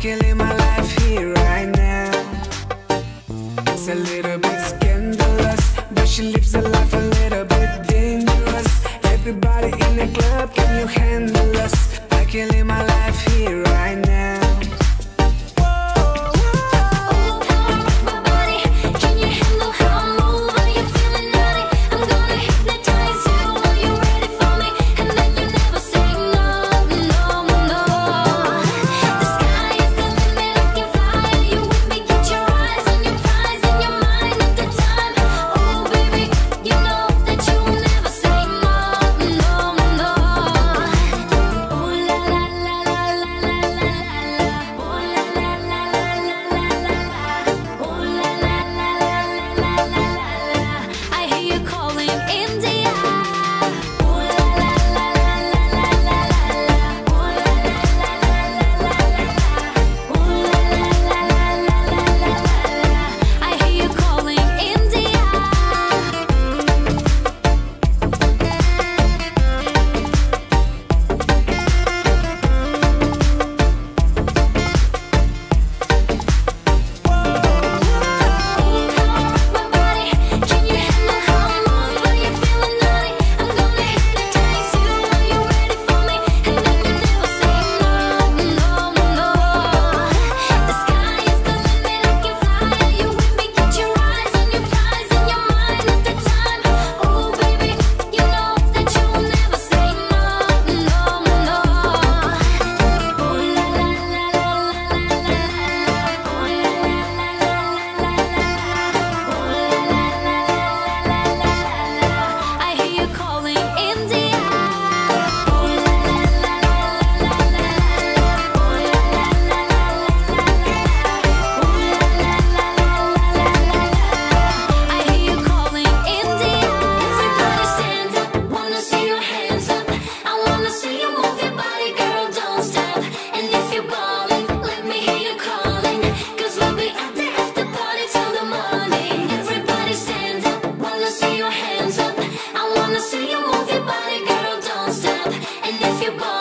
can live my life here right now. It's a little bit scandalous, but she lives a life a little bit dangerous. Everybody in the club, can you handle us? I can live my life here. And if you want